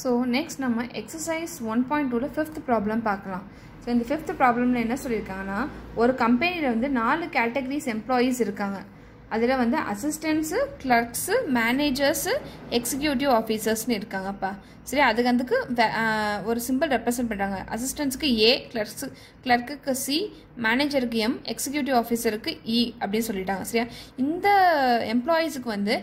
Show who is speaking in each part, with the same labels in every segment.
Speaker 1: So next நம்ம exercise one point டூவில் fifth problem பார்க்கலாம். ஸோ இந்த ஃபிஃப்த் ப்ராப்ளமில் என்ன சொல்லியிருக்காங்கன்னா ஒரு கம்பெனியில் வந்து நாலு கேட்டகரிஸ் எம்ப்ளாயீஸ் இருக்காங்க. அதில் வந்து அசிஸ்டன்ஸு கிளர்க்ஸு மேனேஜர்ஸு எக்ஸிக்யூட்டிவ் ஆஃபீஸர்ஸ்னு இருக்காங்கப்பா. சரி அதுக்கு வந்துக்கு ஒரு சிம்பிள் ரெப்ரசன்ட் பண்ணுறாங்க அசிஸ்டன்ஸுக்கு ஏ கிளர்க்ஸு கிளர்க்குக்கு சி மேனேஜருக்கு எம் எக்ஸிக்யூட்டிவ் ஆஃபீஸருக்கு இ அப்படின்னு சொல்லிட்டாங்க. சரியா? இந்த எம்ப்ளாயீஸுக்கு வந்து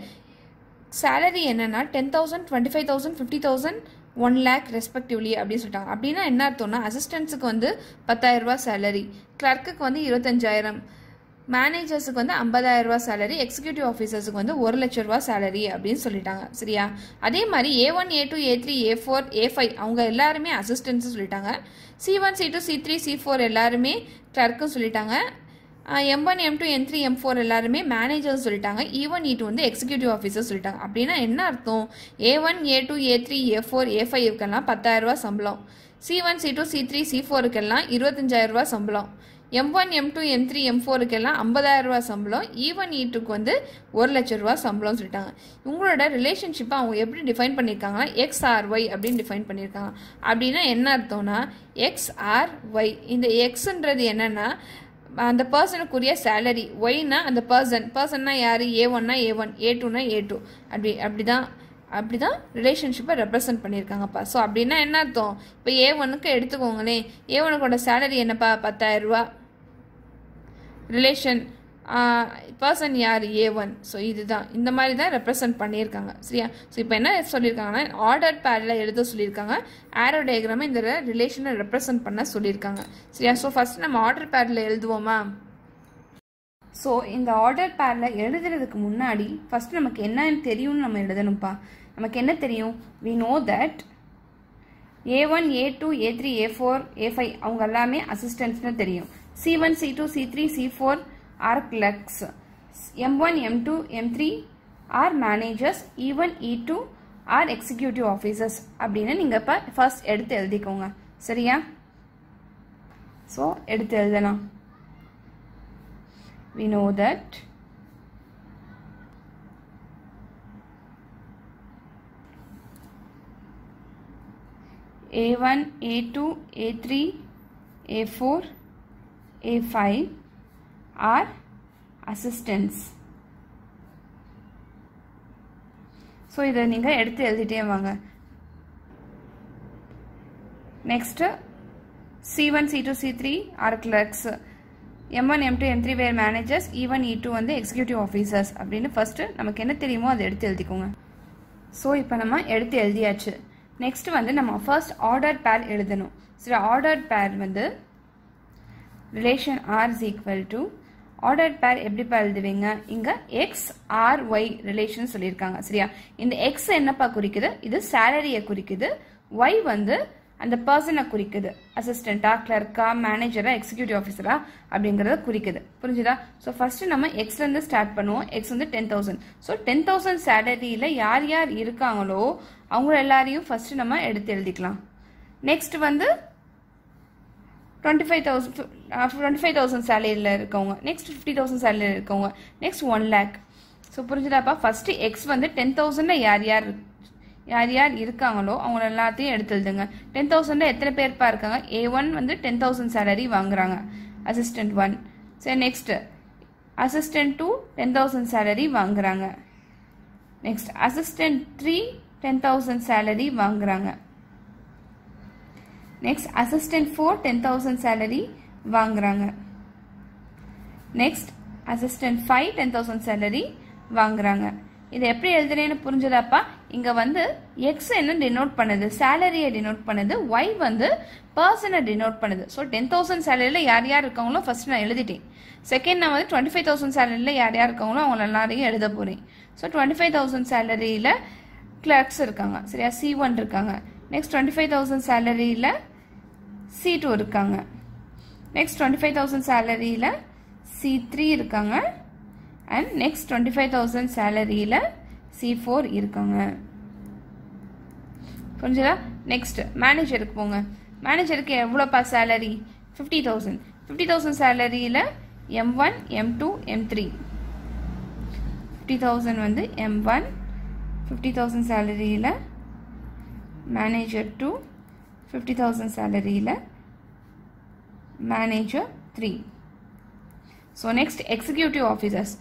Speaker 1: சேலரி என்னென்னா ten thousand twenty five thousand fifty thousand one lakh respectively அப்படின்னு சொல்லிட்டாங்க. அப்படின்னா என்ன அர்த்தம்னா அசிஸ்டன்ஸுக்கு வந்து பத்தாயிரரூபா சேலரி கிளர்க்குக்கு வந்து இருபத்தஞ்சாயிரம் மேனேஜர்ஸுக்கு வந்து ஐம்பதாயிரம் ரூபா சேலரி எக்ஸிக்யூட்டிவ் ஆஃபீஸர்ஸுக்கு வந்து ஒரு லட்ச ரூபா சேலரி அப்படின்னு சொல்லிட்டாங்க. சரியா? அதே மாதிரி A one A two A three A four A five அவங்க எல்லாருமே அசிஸ்டன்ஸ் சொல்லிட்டாங்க. C one C two C three C four எல்லாருமே கிளர்க்கும் சொல்லிட்டாங்க. M one M two M three M four எல்லாருமே மேனேஜர் சொல்லிட்டாங்க. இ ஒன் இ டூ வந்து executive officer சொல்லிட்டாங்க. அப்படின்னா என்ன அர்த்தம்? A one A two A three A four A ஃபைவ்க்கெல்லாம் பத்தாயிரரூபா சம்பளம். C one C two C three C ஃபோருக்கெல்லாம் இருபத்தஞ்சாயிரரூபா சம்பளம். M one M two M three M ஃபோருக்கெல்லாம் ஐம்பதாயிரரூபா சம்பளம். ஈவன் ஈட்டுக்கு e வந்து ஒரு லட்ச ரூபா சம்பளம் சொல்லிட்டாங்க. உங்களோட ரிலேஷன்ஷிப்பை அவங்க எப்படி டிஃபைன் பண்ணியிருக்காங்கன்னா எக்ஸ் ஆர் ஒய் அப்படின்னு டிஃபைன் பண்ணியிருக்காங்க. அப்படின்னா என்ன அர்த்தம்னா எக்ஸ் ஆர் ஒய் இந்த எக்ஸுன்றது என்னென்னா அந்த பர்சனுக்குரிய சேலரி ஒய்னா அந்த பர்சன் பர்சன்னா யார்? ஏ ஒன்னா ஏ ஒன் ஏ டூனா ஏ டூ அப்படி அப்படி தான் அப்படி தான் ரிலேஷன்ஷிப்பை ரெப்ரசன்ட் பண்ணியிருக்காங்கப்பா ஸோ அப்படின்னா என்ன அர்த்தம்? இப்போ ஏ ஒனுக்கு எடுத்துக்கோங்களேன். ஏ ஒனுக்கோட சேலரி என்னப்பா? பத்தாயிரரூபா ரிலேஷன் பர்சன் யார்? ஏ ஒன் ஸோ இதுதான். இந்த மாதிரி தான் ரெப்ரசன்ட் பண்ணியிருக்காங்க. சரியா? ஸோ இப்போ என்ன சொல்லியிருக்காங்கன்னா ஆர்டர் பேரில் எழுத சொல்லியிருக்காங்க. ஆரோ டயக்ராமை இந்த ரிலேஷனை ரெப்ரசன்ட் பண்ண சொல்லியிருக்காங்க. சரியா? ஸோ ஃபஸ்ட் நம்ம ஆர்டர் பேரில் எழுதுவோமா? ஸோ இந்த ஆர்டர் பேரில் எழுதுறதுக்கு முன்னாடி ஃபஸ்ட் நமக்கு என்னன்னு தெரியும்னு நம்ம எழுதணும்ப்பா நமக்கு என்ன தெரியும்? We know that A one A two A three A four A five அவங்க எல்லாமே அசிஸ்டன்ட்ஸ்னு தெரியும். C one C two C three C four are clerks M one M two M three are managers E one E two are executive officers அப்படின்னு நீங்கள் இப்போ first எடுத்து எழுதிக்கோங்க. சரியா? ஸோ எடுத்து எழுதலாம். We know that A1, A2, A3, A4, A5 are assistants. So இதை நீங்கள் எடுத்து எழுதிட்டே வாங்க. Next C one C two C three are clerks M one M two M three were managers even E two வந்து executive officers அப்படின்னு first நமக்கு என்ன தெரியுமோ அதை எடுத்து எழுதிக்கோங்க. ஸோ இப்போ நம்ம எடுத்து எழுதியாச்சு. நெக்ஸ்ட் வந்து நம்ம ஃபர்ஸ்ட் ஆர்டர் பேர் எழுதணும். சரி ஆர்டர் பேர் வந்து relation R is equal to order pair எப்படிப்பா எழுதுவீங்க? இங்கே எக்ஸ் ஆர் ஒய் ரிலேஷன் சொல்லியிருக்காங்க. சரியா? இந்த எக்ஸ் என்னப்பா குறிக்குது? இது சேலரியை குறிக்குது. ஒய் வந்து அந்த பர்சனை குறிக்குது. அசிஸ்டண்டா கிளர்க்கா மேனேஜரா எக்ஸிக்யூட்டிவ் ஆஃபீஸரா அப்படிங்கிறத குறிக்குது. புரிஞ்சுதா? ஸோ ஃபர்ஸ்ட் நம்ம எக்ஸ்லேருந்து ஸ்டார்ட் பண்ணுவோம். எக்ஸ் வந்து ten thousand so ten thousand சேலரியில் யார் யார் இருக்காங்களோ அவங்க எல்லாரையும் ஃபர்ஸ்ட் நம்ம எடுத்து எழுதிக்கலாம். நெக்ஸ்ட் வந்து twenty five thousand twenty five thousand சேலரியில் இருக்கவங்க. நெக்ஸ்ட் ஃபிஃப்டி தௌசண்ட் சேலரியில் இருக்கவங்க. நெக்ஸ்ட் ஒன் லேக் ஸோ புரிஞ்சுதாப்பா? ஃபஸ்ட்டு எக்ஸ் வந்து டென் தௌசண்டில் யார் யார் யார் யார் இருக்காங்களோ அவங்க எல்லாத்தையும் எடுத்துடுதுங்க டென் தௌசண்டில் எத்தனை பேர்ப்பா இருக்காங்க? ஏ ஒன் வந்து டென் தௌசண்ட் சேலரி வாங்குறாங்க. அசிஸ்டன்ட் ஒன் சரி next assistant two ten thousand salary வாங்குறாங்க. Next assistant three ten thousand salary வாங்குறாங்க. Next assistant four ten thousand salary வாங்குறாங்க. Next assistant five ten thousand salary வாங்குறாங்க. இது எப்படி எழுதுறேன்னு புரிஞ்சதாப்பா? இங்க வந்து எக்ஸ் என்ன டினோட் பண்ணுது? சேலரியை டினோட் பண்ணுது. ஒய் வந்து பர்சனை டினோட் பண்ணுது. ஸோ டென் தௌசண்ட் சேலரியில் யார் யார் இருக்காங்களோ ஃபர்ஸ்ட் நான் எழுதிட்டேன். செகண்ட் நான் வந்து டுவெண்ட்டி ஃபைவ் தௌசண்ட் சேலரியில் யார் யார் இருக்காங்களோ அவங்க எல்லாரையும் எழுத போறேன். ஸோ டுவெண்ட்டி ஃபைவ் தௌசண்ட் சேலரியில் கிளர்க்ஸ் இருக்காங்க. சரியா? சி ஒன் இருக்காங்க. நெக்ஸ்ட் டுவெண்ட்டி ஃபைவ் தௌசண்ட் சேலரியில் சி டூ இருக்காங்க. நெக்ஸ்ட் டுவெண்ட்டி ஃபைவ் தௌசண்ட் சேலரியில் சி த்ரீ இருக்காங்க. And next twenty five thousand சேலரியில் C four இருக்காங்க. புரிஞ்சுதா? நெக்ஸ்ட் மேனேஜருக்கு போங்க. மேனேஜருக்கு எவ்வளோப்பா salary fifty thousand fifty thousand சேலரியில் M one M two M three fifty thousand வந்து எம் ஒன் ஃபிஃப்டி தௌசண்ட் சேலரியில் manager two fifty thousand சேலரியில் manager three so next executive officers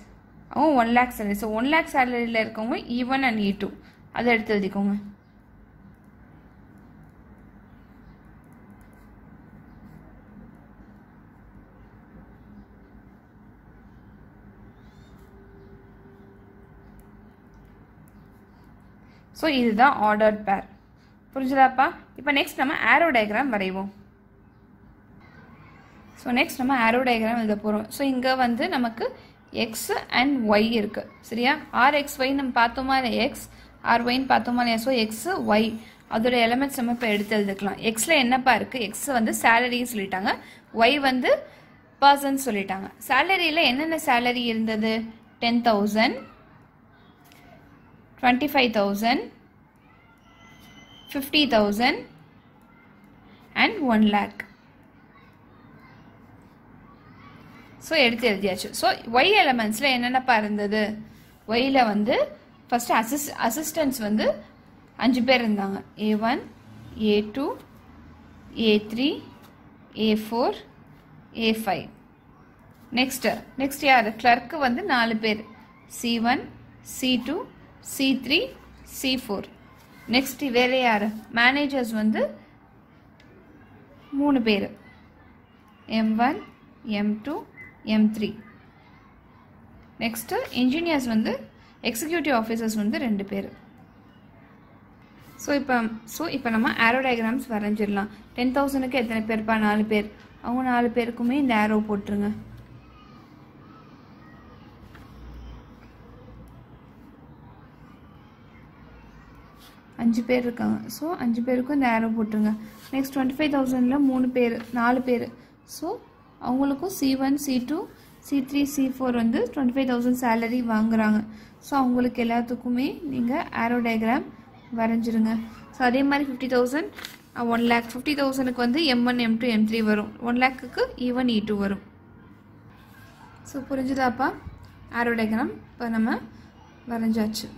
Speaker 1: அவங்க one lakh salary so one lakh சேலரியில் இருக்கவங்க even and E two அதை எடுத்து எழுதிக்கோங்க. So இதுதான் ordered பேர் புரிஞ்சுதாப்பா? இப்போ நெக்ஸ்ட் நம்ம ஆரோ டயக்ராம் வரைவோம். ஸோ நெக்ஸ்ட் நம்ம ஆரோ டயக்ராம் எழுத போகிறோம் ஸோ இங்கே வந்து நமக்கு எக்ஸ் அண்ட் ஒய் இருக்குது சரியா? ஆர் எக்ஸ் ஒய் நம்ம பார்த்தோமா இல்லை எக்ஸ் ஆர் ஒய்ன்னு பார்த்தோமா இல்லையா? ஸோ எக்ஸ் ஒய் அதோட எலமெண்ட்ஸ் நம்ம இப்போ எடுத்து எழுதுக்கலாம். எக்ஸில் என்னப்பா இருக்குது எக்ஸ் வந்து சேலரின்னு சொல்லிட்டாங்க. ஒய் வந்து பர்சன் சொல்லிட்டாங்க. சேலரியில் என்னென்ன சேலரி இருந்தது? Ten thousand twenty five thousand fifty thousand and one lakh so எடுத்து எழுதியாச்சு. ஸோ ஒய் எலமெண்ட்ஸில் என்னென்னப்பா இருந்தது? ஒய்யில் வந்து ஃபஸ்ட்டு அசிஸ் அசிஸ்டன்ஸ் வந்து அஞ்சு பேர் இருந்தாங்க. A one A two A three A four A five next next யார்? கிளர்க்கு வந்து நாலு பேர். C one C two C three C four next வேறு யார்? மேனேஜர்ஸ் வந்து மூணு பேர். M one M two M three next engineers வந்து எக்ஸிக்யூட்டிவ் ஆஃபீஸர்ஸ் வந்து ரெண்டு பேர். ஸோ இப்போ ஸோ இப்போ நம்ம ஆரோ டயக்ராம்ஸ் வரைஞ்சிடலாம். டென் தௌசண்ட்க்கு எத்தனை பேர்ப்பா நாலு பேர். அவங்க நாலு பேருக்குமே இந்த ஆரோ போட்டுருங்க. அஞ்சு பேர் இருக்காங்க. ஸோ அஞ்சு பேருக்கும் இந்த ஆரோ போட்டுருங்க. நெக்ஸ்ட் டுவெண்ட்டி ஃபைவ் தௌசண்டில் மூணு பேர் நாலு பேர். ஸோ அவங்களுக்கும் C one C two C three C four வந்து டுவெண்ட்டி ஃபைவ் தௌசண்ட் சேலரி வாங்குறாங்க. ஸோ அவங்களுக்கு எல்லாத்துக்குமே நீங்கள் ஆரோ டயக்ராம் வரைஞ்சிருங்க. ஸோ அதே மாதிரி fifty thousand one lakh fifty தௌசண்ட்க்கு வந்து M one M two M three வரும். ஒன் லேக்குக்கு ஈவன் இ டூ வரும். ஸோ புரிஞ்சுதாப்பா? ஆரோ டயக்ராம் இப்போ நம்ம வரைஞ்சாச்சு.